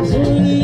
Holy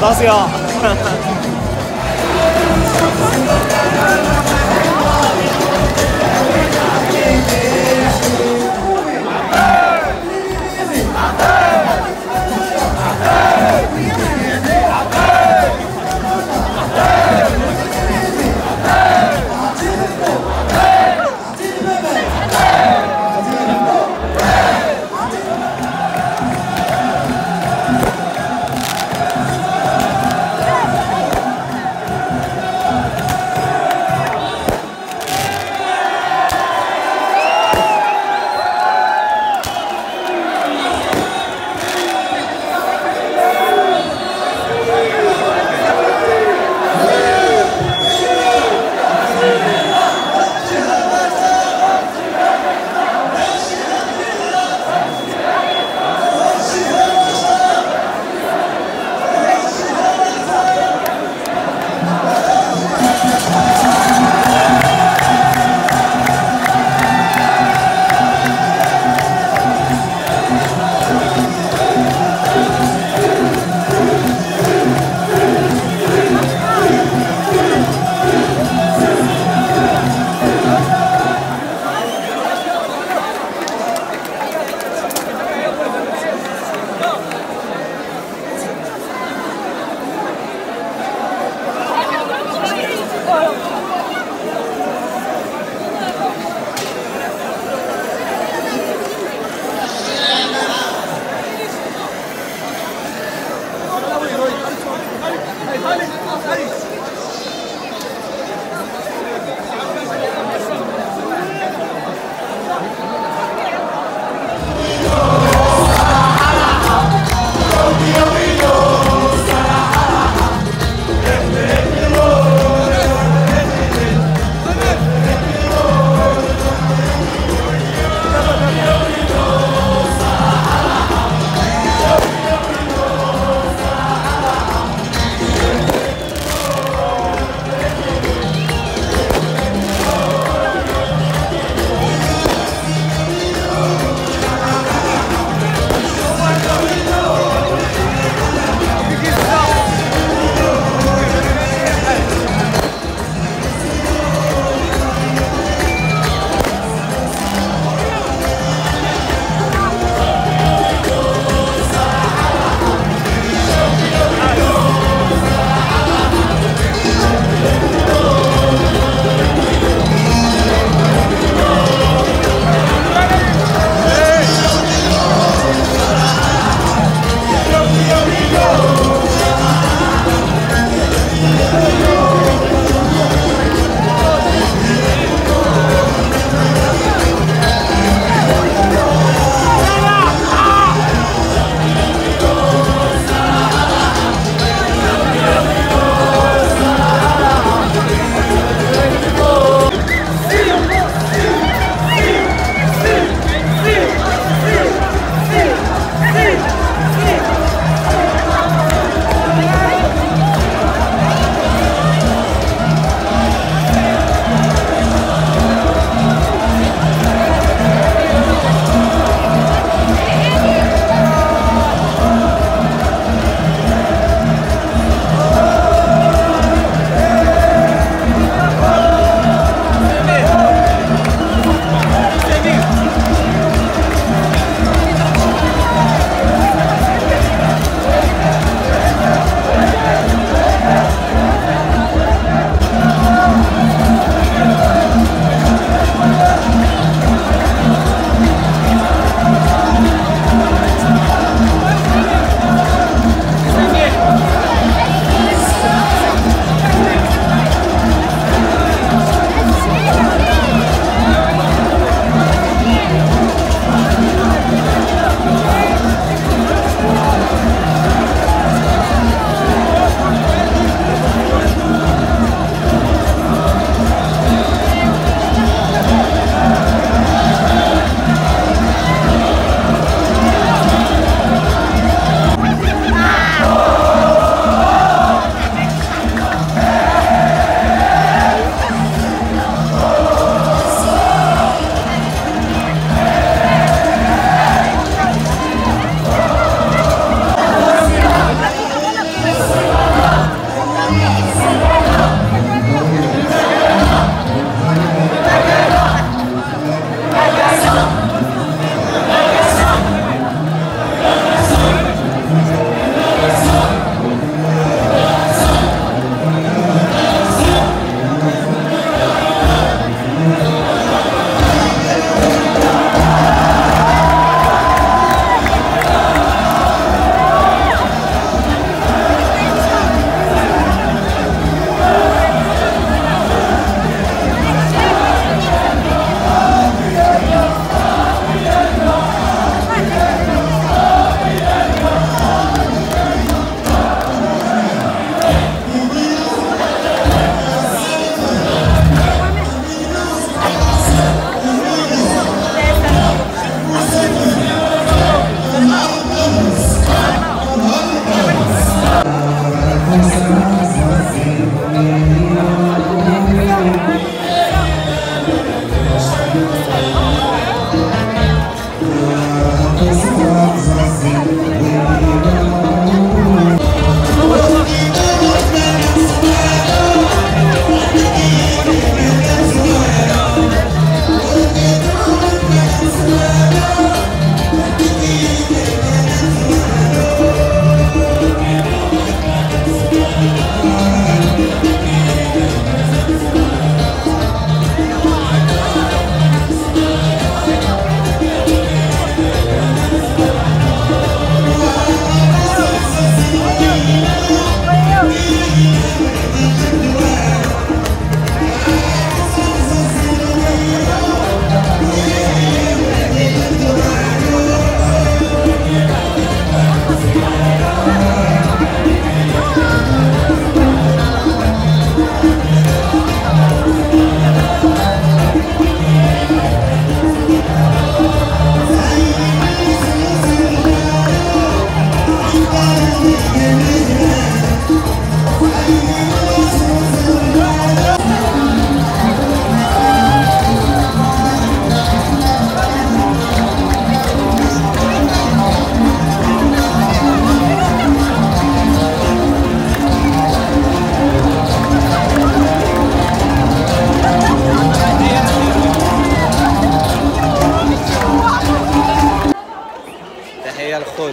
出すよ。casa assim.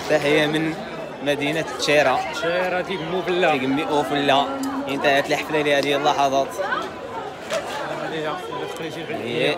تحيه من مدينة تشيرا. شيرة دي موبلا تيقمي أوفلا. انتهت الحفلة لهذه اللحظات. هي